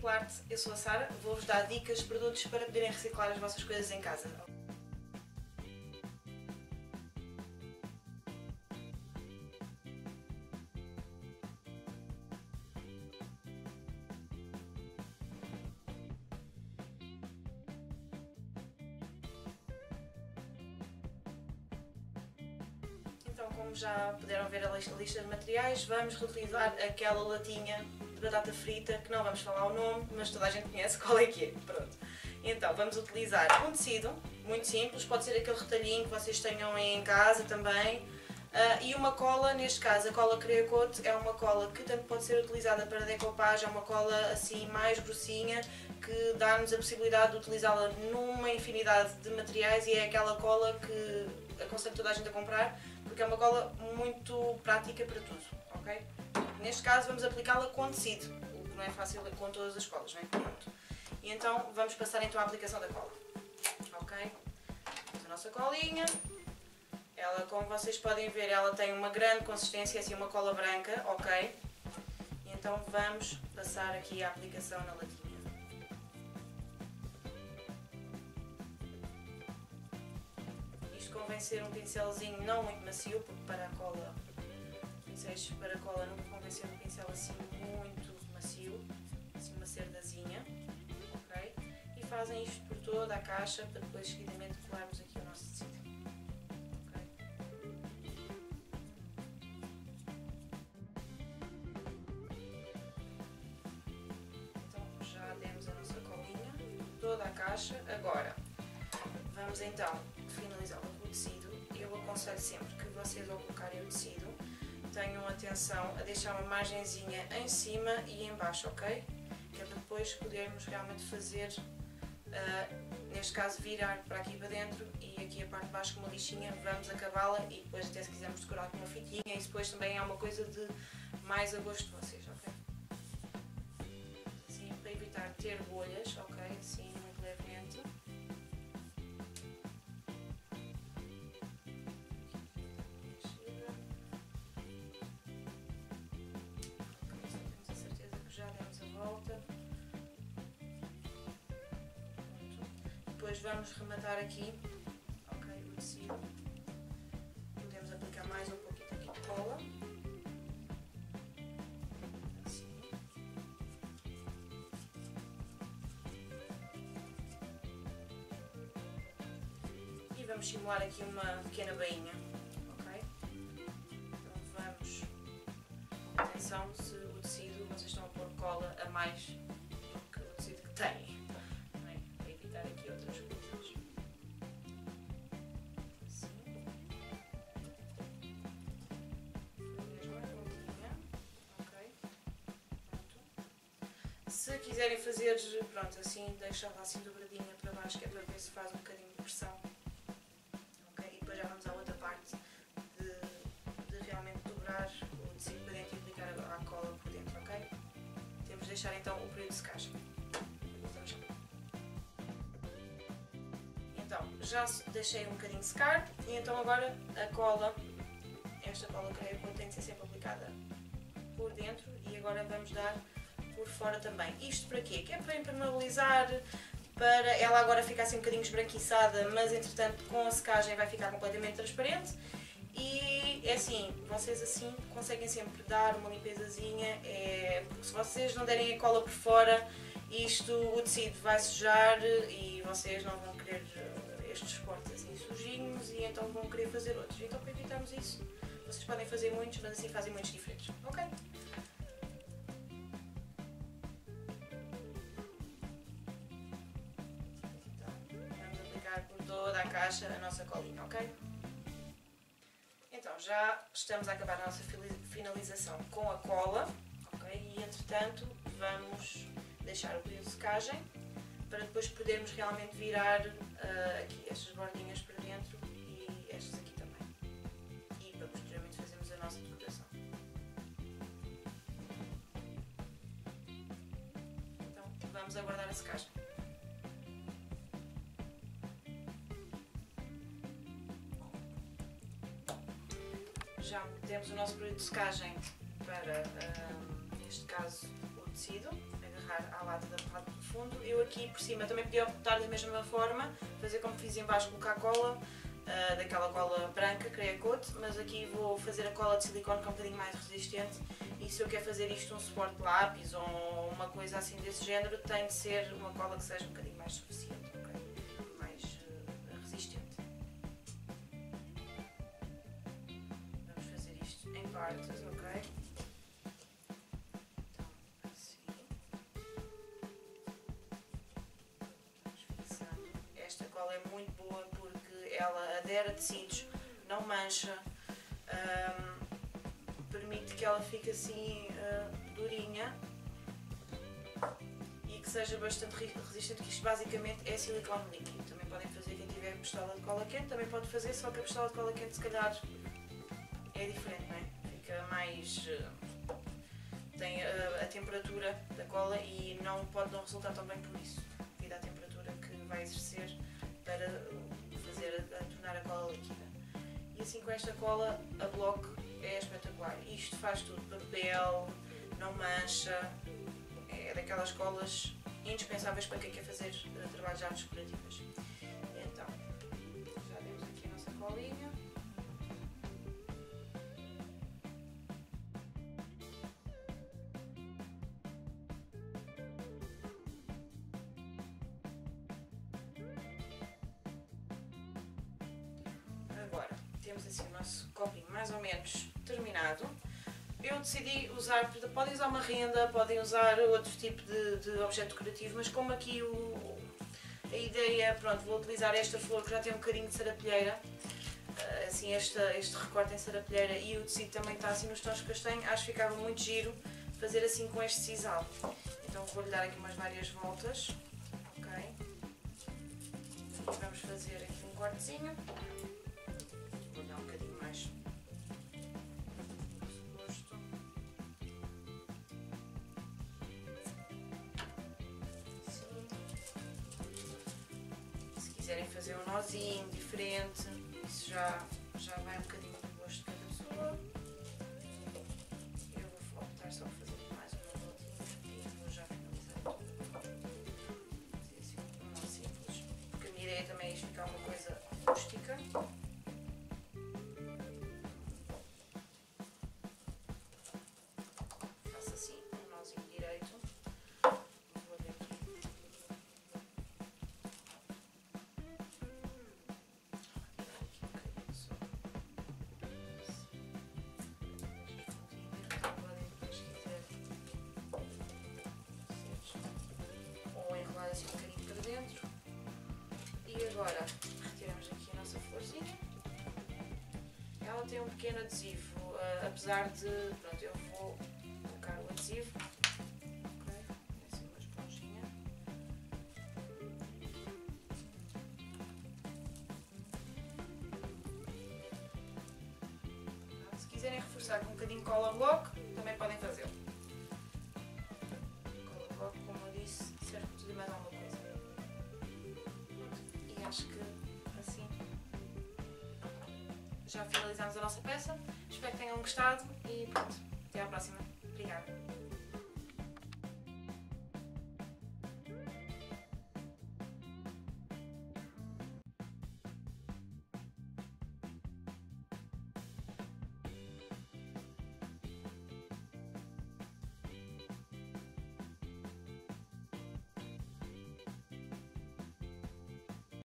Reciclar-te, eu sou a Sara, vou-vos dar dicas, produtos para poderem reciclar as vossas coisas em casa. Então, como já puderam ver a lista de materiais, vamos reutilizar aquela latinha batata frita, que não vamos falar o nome, mas toda a gente conhece qual é que é. Pronto. Então, vamos utilizar um tecido, muito simples, pode ser aquele retalhinho que vocês tenham em casa também, uh, e uma cola, neste caso a cola Creacote é uma cola que tanto pode ser utilizada para decopagem, é uma cola assim mais grossinha, que dá-nos a possibilidade de utilizá-la numa infinidade de materiais e é aquela cola que aconselho toda a gente a comprar, porque é uma cola muito prática para tudo, ok? Neste caso vamos aplicá-la com tecido, o que não é fácil com todas as colas, não é? Pronto. E então vamos passar então à aplicação da cola, ok? a nossa colinha, ela como vocês podem ver, ela tem uma grande consistência, assim uma cola branca, ok? E então vamos passar aqui a aplicação na latinha. convém ser um pincelzinho não muito macio, porque para a cola, pincéis para cola não convém ser um pincel assim muito macio, assim uma cerdazinha, ok? E fazem isto por toda a caixa para depois seguidamente colarmos aqui o nosso tecido. Então toda a caixa. Agora, vamos então finalizá-la com o tecido, eu aconselho sempre que vocês ao colocarem o tecido tenham atenção a deixar uma margenzinha em cima e em baixo, ok? Que é para depois podermos realmente fazer, uh, neste caso virar para aqui para dentro e aqui a parte de baixo com uma lixinha, vamos acabá-la e depois até se quisermos decorar com uma fitinha, isso depois também é uma coisa de mais a gosto de vocês, ok? Assim, para evitar ter bolhas, ok? Depois vamos rematar aqui, ok, o tecido. Podemos aplicar mais um pouquinho aqui de cola. Assim. E vamos simular aqui uma pequena bainha, ok? Então vamos, atenção se o tecido, vocês estão a pôr cola a mais Se quiserem fazer, pronto, assim, deixá-la assim dobradinha para baixo, que é para ver se faz um bocadinho de pressão. Ok? E depois já vamos à outra parte de, de realmente dobrar o tecido para dentro e aplicar a, cola por dentro, ok? Temos de deixar então o período secagem. Então, já deixei um bocadinho secar e então agora a cola, esta cola creio que tem de ser sempre aplicada por dentro e agora vamos dar por fora também. Isto para quê? Que é para impermeabilizar, para ela agora ficar assim um bocadinho esbranquiçada, mas entretanto com a secagem vai ficar completamente transparente e é assim, vocês assim conseguem sempre dar uma limpezazinha, é, porque se vocês não derem a cola por fora, isto, o tecido vai sujar e vocês não vão querer eh, estes cortes assim sujinhos e então vão querer fazer outros. Então para evitarmos isso, vocês podem fazer muitos, mas assim fazem muitos diferentes, ok? Já estamos a acabar a nossa finalização com a cola, ok? E entretanto, vamos deixar o período de secagem para depois podermos realmente virar uh, aqui estas bordinhas para dentro e estas aqui também. E para posteriormente fazermos a nossa decoração. Então, vamos aguardar a secagem. Já metemos o nosso período de secagem para, um, neste caso, o tecido, agarrar à lata da parte do fundo. Eu aqui por cima também podia optar da mesma forma, fazer como fiz em baixo, colocar cola, uh, daquela cola branca, creia coat, mas aqui vou fazer a cola de silicone que é um bocadinho mais resistente e se eu quero fazer isto um suporte lápis ou uma coisa assim desse género, tem de ser uma cola que seja um bocadinho mais suficiente, ela adere a tecidos, não mancha. Um, permite que ela fique assim uh, durinha e que seja bastante resistente, que isto basicamente é silicone líquido. Também podem fazer quem tiver pistola de cola quente, também pode fazer, só que a pistola de cola quente se calhar é diferente, não é? Fica mais... Uh, tem a, a, temperatura da cola e não pode não resultar tão bem por isso, devido à temperatura que vai exercer para fazer a, a tornar a cola líquida. E assim com esta cola a bloco é espetacular. Isto faz tudo, papel, não mancha, é daquelas colas indispensáveis para quem quer fazer uh, trabalhos de artes decorativas. Temos assim o nosso copinho mais ou menos terminado. Eu decidi usar, podem usar uma renda, podem usar outro tipo de, de objeto decorativo, mas como aqui o, a ideia, pronto, vou utilizar esta flor que já tem um bocadinho de sarapilheira, eh, assim este, recorte em sarapilheira e o tecido também está assim nos tons castanho, acho que ficava muito giro fazer assim com este sisal. Então vou-lhe dar aqui umas várias voltas, ok? Vamos fazer aqui um cortezinho. Fazer um nozinho diferente, isso já, já vai um bocadinho do gosto de cada pessoa. Ela tem um pequeno adesivo, uh, apesar de, pronto, eu vou colocar o adesivo. Ok, assim uma esponjinha. Se quiserem reforçar com um bocadinho de cola bloco, também podem fazê-lo. Cola bloco, como eu disse, serve tudo e mais alguma coisa. E acho que já finalizamos a nossa peça. Espero que tenham gostado e pronto. Até à próxima. Obrigada.